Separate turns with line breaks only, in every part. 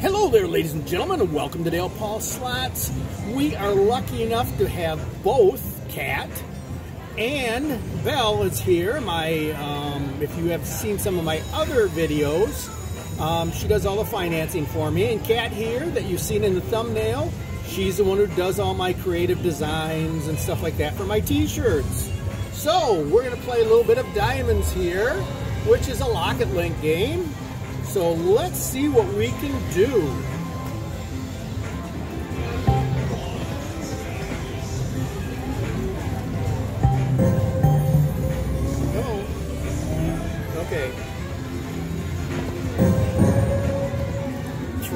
Hello there, ladies and gentlemen, and welcome to Dale Paul Slots. We are lucky enough to have both Kat and Belle is here. My, um, if you have seen some of my other videos, um, she does all the financing for me. And Kat here, that you've seen in the thumbnail, she's the one who does all my creative designs and stuff like that for my t-shirts. So, we're going to play a little bit of Diamonds here, which is a Lock It Link game. So let's see what we can do.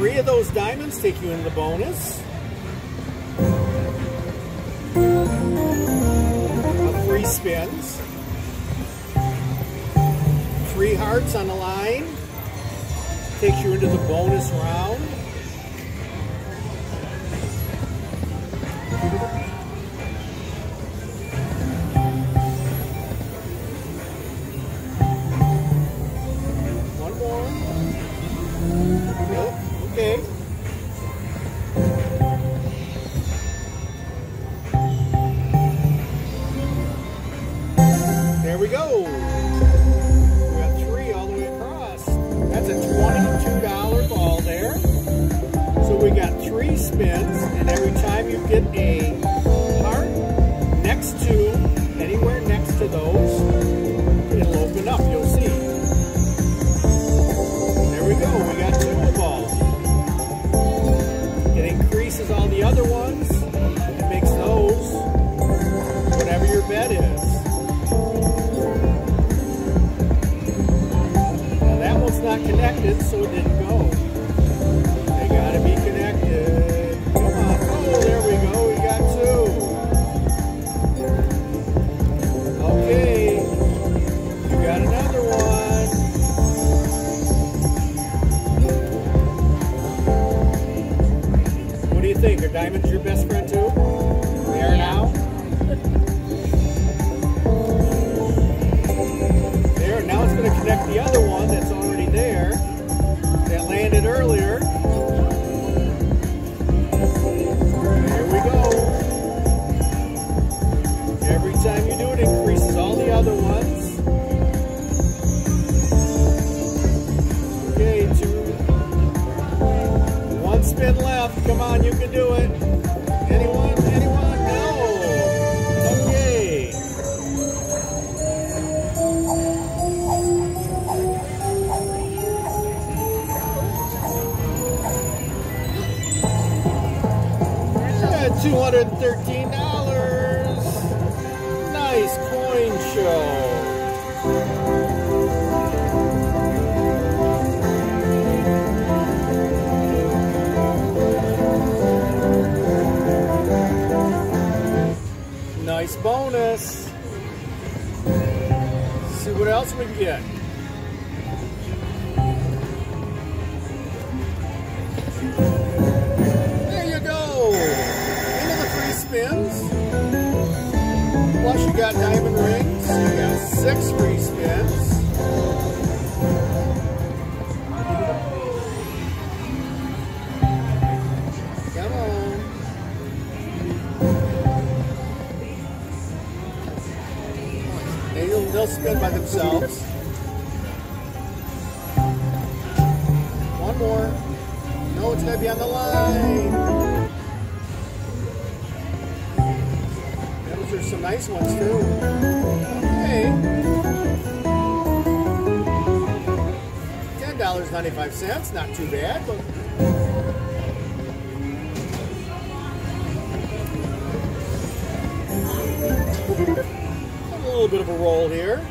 Three of those diamonds take you into the bonus. Three spins. Three hearts on the line takes you into the bonus round. One more. Nope. Okay. There we go. Three spins, and every time you get a heart next to, anywhere next to those, it'll open up, you'll see. There we go, we got two balls. It increases all the other ones, it makes those whatever your bet is. Now that one's not connected, so it didn't go. Think? Are diamonds your best friend too? They are now? there, now it's going to connect the other one that's already there that landed earlier. There we go. Every time you do it, increases all the other ones. Okay, two. Spin left. Come on, you can do it. Anyone? Anyone? No. Okay. $213. Nice coin show. Else we can get. There you go. Into the free spins. Plus you got diamond rings. You got six free spins. Spin by themselves. One more. No, it's going to be on the line. Those are some nice ones, too. Okay. $10.95. Not too bad, but... A little bit of a roll here.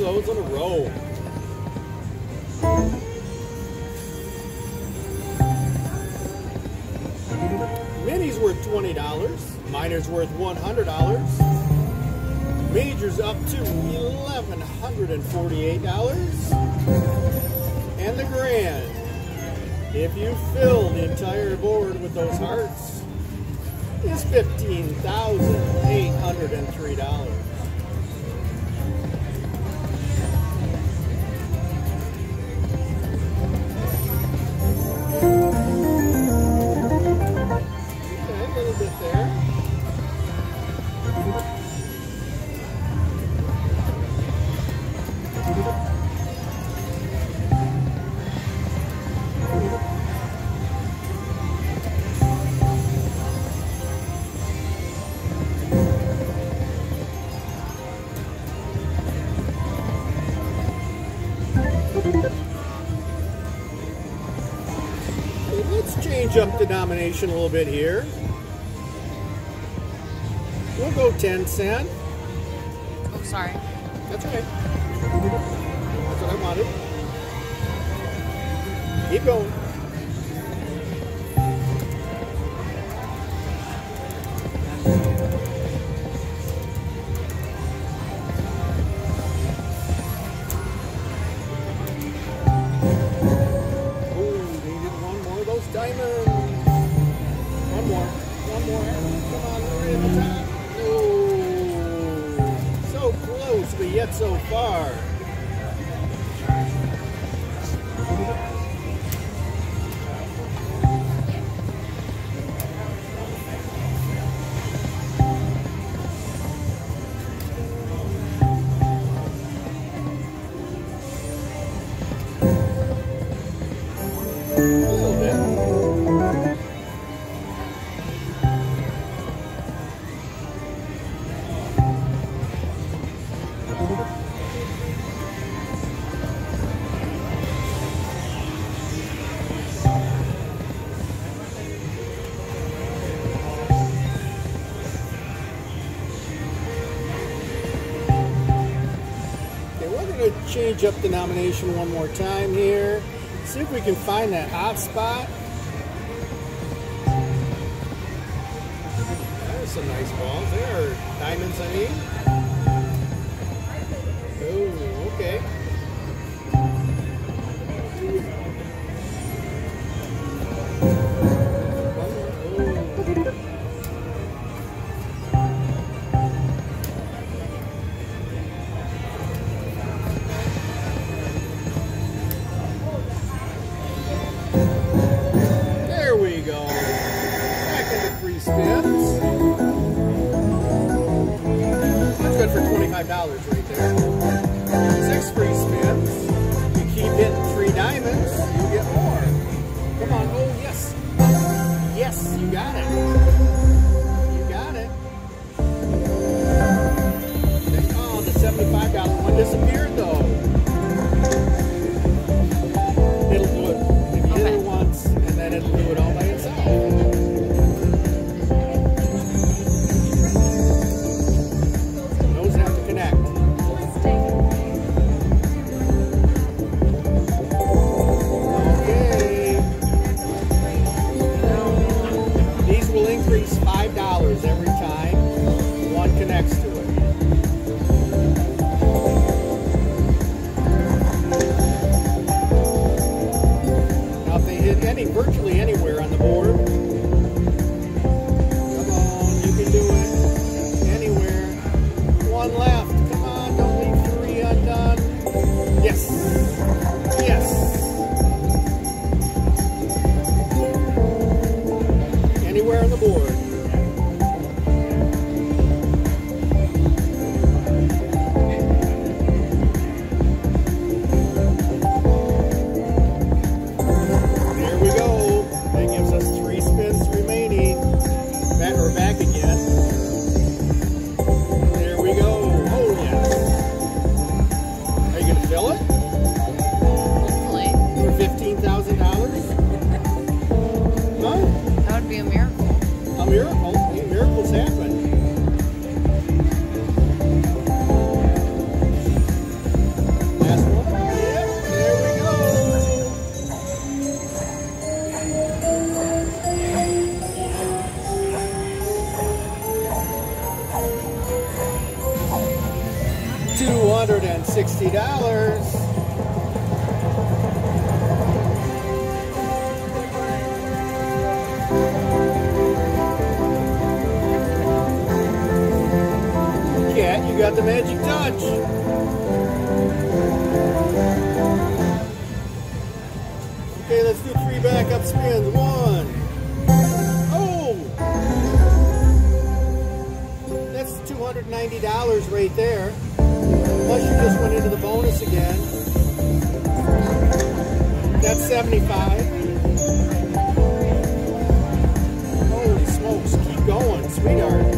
Those in a row. Mini's worth $20. Minor's worth $100. Major's up to $1,148. And the grand. If you fill the entire board with those hearts, is $15,803. Change up denomination a little bit here. We'll go 10 cent.
Oh, sorry.
That's right. That's what I wanted. Keep going. Yet so far. Change up the nomination one more time here. See if we can find that hot spot. There's some nice balls. There are diamonds, I mean. Oh, okay. Spins. That's good for $25 right there. Six free spins. You keep hitting three diamonds, you get more. Come on. Oh, yes. Yes, you got it. You got it. Oh, the $75 one disappeared though. It'll do it. If you hit it once, and then it'll do it all board, you got the magic touch. Okay, let's do three backup spins. One. Oh! That's $290 right there. Plus you just went into the bonus again. That's 75. Holy smokes, keep going, sweetheart.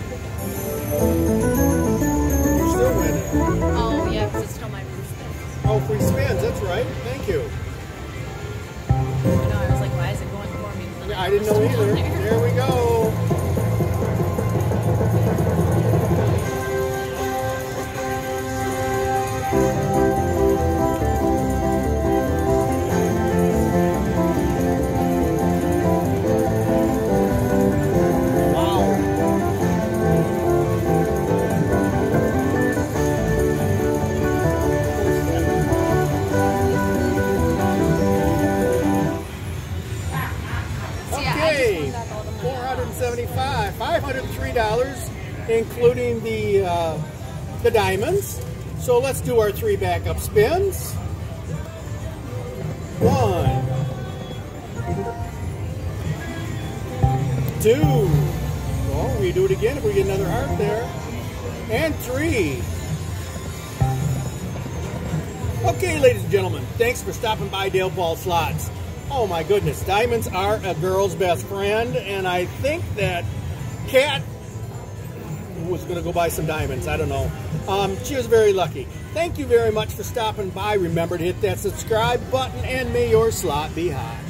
Still winning.
Oh, yeah, because it's still my first
Oh, free spins. That's right. Thank you.
No, I was like, why is it going for me?
I didn't know either.
there.
There we go. Including the uh, the diamonds. So let's do our three backup spins. One, two. We do it again if we get another heart there, and three. Okay, ladies and gentlemen, thanks for stopping by Dale Paul Slots. Oh my goodness, diamonds are a girl's best friend, and I think that Kat was going to go buy some diamonds. I don't know. Um, she was very lucky. Thank you very much for stopping by. Remember to hit that subscribe button, and may your slot be high.